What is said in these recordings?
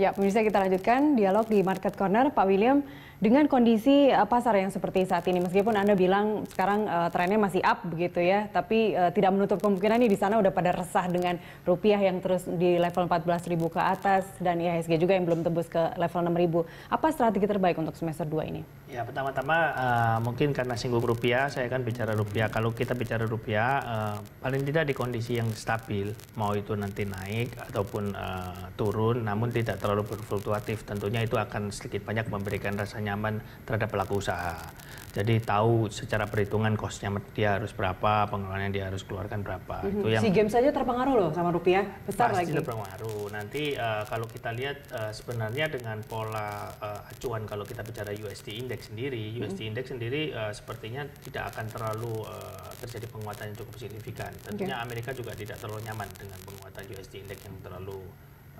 Ya, pemirsa kita lanjutkan dialog di Market Corner. Pak William, dengan kondisi uh, pasar yang seperti saat ini, meskipun Anda bilang sekarang uh, trennya masih up begitu ya, tapi uh, tidak menutup kemungkinan nih di sana udah pada resah dengan rupiah yang terus di level 14.000 ke atas dan IHSG juga yang belum tembus ke level 6.000. Apa strategi terbaik untuk semester 2 ini? Ya, pertama-tama uh, mungkin karena singgung rupiah, saya kan bicara rupiah. Kalau kita bicara rupiah, uh, paling tidak di kondisi yang stabil, mau itu nanti naik ataupun uh, turun, namun tidak terlalu berfluktuatif. Tentunya itu akan sedikit banyak memberikan rasanya nyaman terhadap pelaku usaha. Jadi tahu secara perhitungan kosnya dia harus berapa, pengeluaran yang dia harus keluarkan berapa. Mm -hmm. Itu yang si game saja terpengaruh loh sama rupiah besar pasti lagi. Pasti terpengaruh. Nanti uh, kalau kita lihat uh, sebenarnya dengan pola uh, acuan kalau kita bicara USD index sendiri, mm -hmm. USD index sendiri uh, sepertinya tidak akan terlalu uh, terjadi penguatan yang cukup signifikan. Tentunya okay. Amerika juga tidak terlalu nyaman dengan penguatan USD index yang terlalu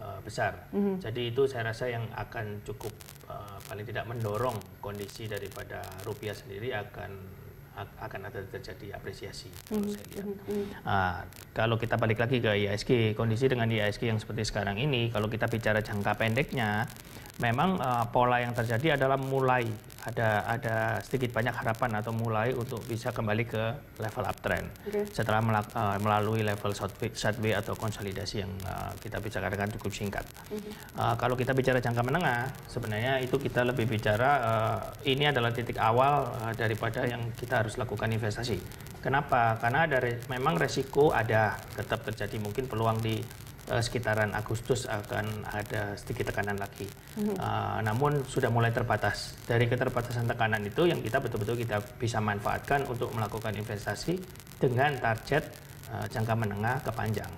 uh, besar. Mm -hmm. Jadi itu saya rasa yang akan cukup uh, paling tidak mendorong kondisi daripada rupiah sendiri akan akan ada terjadi apresiasi kalau mm -hmm. saya lihat. Mm -hmm. uh, kalau kita balik lagi ke IISG, kondisi dengan IISG yang seperti sekarang ini, kalau kita bicara jangka pendeknya, memang uh, pola yang terjadi adalah mulai ada ada sedikit banyak harapan atau mulai untuk bisa kembali ke level uptrend okay. setelah uh, melalui level sideways atau konsolidasi yang uh, kita bisa katakan cukup singkat. Mm -hmm. uh, kalau kita bicara jangka menengah, sebenarnya itu kita lebih bicara uh, ini adalah titik awal uh, daripada yang kita harus lakukan investasi. Kenapa? Karena ada re memang resiko ada tetap terjadi mungkin peluang di uh, sekitaran Agustus akan ada sedikit tekanan lagi. Mm-hmm. Uh, namun sudah mulai terbatas. Dari keterbatasan tekanan itu yang kita betul-betul kita bisa manfaatkan untuk melakukan investasi dengan target uh, jangka menengah ke panjang.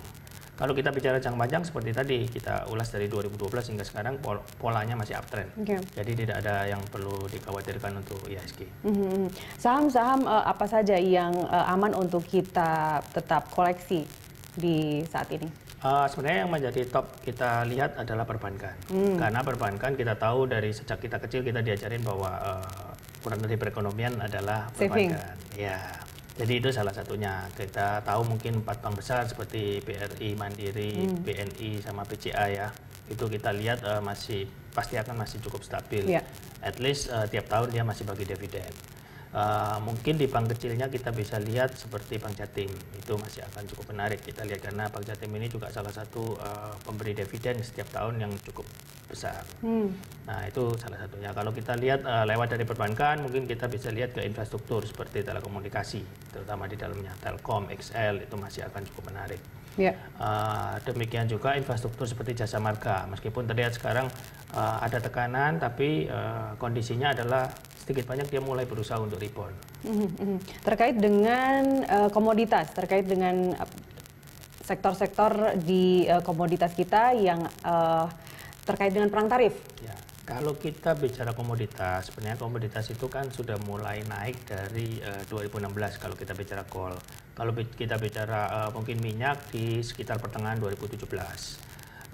Kalau kita bicara jangka panjang seperti tadi kita ulas dari 2012 hingga sekarang pol polanya masih uptrend. Okay. Jadi tidak ada yang perlu dikhawatirkan untuk IHSG. Mhm. Saham-saham mm -hmm. uh, apa saja yang uh, aman untuk kita tetap koleksi di saat ini? Uh, sebenarnya yang menjadi top kita lihat adalah perbankan. Hmm. Karena perbankan kita tahu dari sejak kita kecil kita diajarin bahwa uh, dari perekonomian adalah Saving. perbankan. Ya. Jadi itu salah satunya. Kita tahu mungkin empat bank besar seperti BRI, Mandiri, hmm. BNI sama BCA ya. Itu kita lihat uh, masih pasti akan masih cukup stabil. Yeah. At least uh, tiap tahun dia masih bagi dividen. Uh, mungkin di bank kecilnya kita bisa lihat seperti Bank Jatim itu masih akan cukup menarik kita lihat karena Bank Jatim ini juga salah satu uh, pemberi dividen setiap tahun yang cukup besar. Hmm. Nah itu salah satunya. Kalau kita lihat uh, lewat dari perbankan mungkin kita bisa lihat ke infrastruktur seperti telekomunikasi terutama di dalamnya Telkom, XL itu masih akan cukup menarik. Yeah. Ya. Uh, demikian juga infrastruktur seperti jasa marga meskipun terlihat sekarang uh, ada tekanan tapi uh, kondisinya adalah sedikit banyak dia mulai berusaha untuk rebound. Mm -hmm. Terkait dengan uh, komoditas, terkait dengan eh, sektor-sektor di uh, komoditas kita yang uh, terkait dengan perang tarif. Ya, kalau kita bicara komoditas, sebenarnya komoditas itu kan sudah mulai naik dari uh, 2016 kalau kita bicara coal. Kalau kita bicara uh, mungkin minyak di sekitar pertengahan 2017.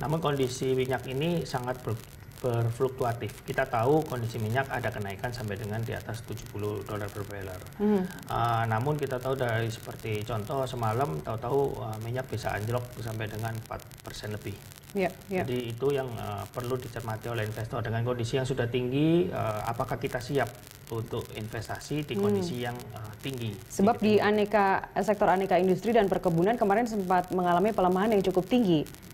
Namun kondisi minyak ini sangat ber berfluktuatif. Kita tahu kondisi minyak ada kenaikan sampai dengan di atas 70 dolar per barrel. Hmm. Uh, namun kita tahu dari seperti contoh semalam tahu-tahu uh, minyak bisa anjlok sampai dengan 4% lebih. Yeah, yeah. Jadi itu yang uh, perlu dicermati oleh investor dengan kondisi yang sudah tinggi. Uh, apakah kita siap untuk investasi di kondisi hmm. yang uh, tinggi? Sebab di aneka sektor aneka industri dan perkebunan kemarin sempat mengalami pelemahan yang cukup tinggi.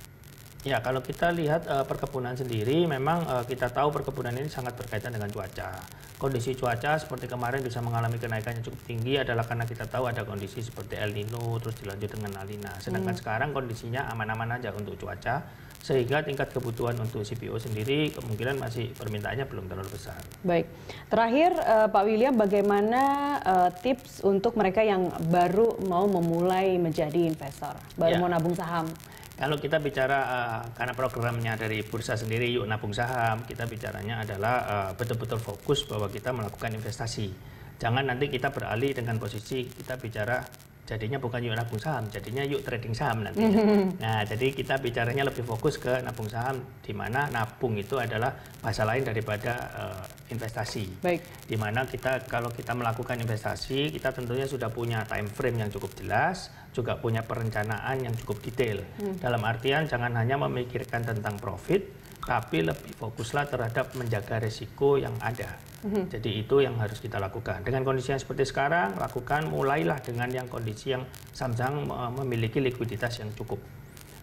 Ya, kalau kita lihat uh, perkebunan sendiri, memang uh, kita tahu perkebunan ini sangat berkaitan dengan cuaca. Kondisi cuaca seperti kemarin bisa mengalami kenaikan yang cukup tinggi adalah karena kita tahu ada kondisi seperti El Nino, terus dilanjut dengan La Nina. Sedangkan hmm. sekarang kondisinya aman-aman aja untuk cuaca, sehingga tingkat kebutuhan untuk CPO sendiri kemungkinan masih permintaannya belum terlalu besar. Baik, terakhir uh, Pak William, bagaimana uh, tips untuk mereka yang baru mau memulai menjadi investor, baru ya. mau nabung saham? Kalau kita bicara uh, karena programnya dari bursa sendiri yuk nabung saham, kita bicaranya adalah uh, betul-betul fokus bahwa kita melakukan investasi. Jangan nanti kita beralih dengan posisi kita bicara jadinya bukan yuk nabung saham, jadinya yuk trading saham nanti. nah, jadi kita bicaranya lebih fokus ke nabung saham, di mana nabung itu adalah bahasa lain daripada uh, investasi. Baik. Di mana kita kalau kita melakukan investasi, kita tentunya sudah punya time frame yang cukup jelas, juga punya perencanaan yang cukup detail. Hmm. Dalam artian jangan hanya memikirkan tentang profit, tapi lebih fokuslah terhadap menjaga resiko yang ada. Mm-hmm. Jadi itu yang harus kita lakukan. Dengan kondisi yang seperti sekarang, lakukan mulailah dengan yang kondisi yang saham-saham memiliki likuiditas yang cukup.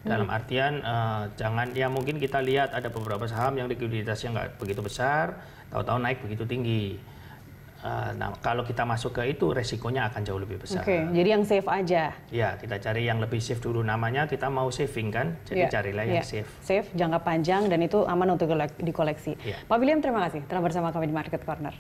Dalam hmm. artian uh, jangan ya mungkin kita lihat ada beberapa saham yang likuiditasnya nggak begitu besar, tahu-tahu naik begitu tinggi. Uh, nah, kalau kita masuk ke itu resikonya akan jauh lebih besar. Oke, okay, jadi yang safe aja. Ya, kita cari yang lebih safe dulu namanya. Kita mau saving kan, jadi yeah. carilah yang yeah. safe. Safe, jangka panjang dan itu aman untuk dikoleksi. Yeah. Pak William, terima kasih telah bersama kami di Market Corner.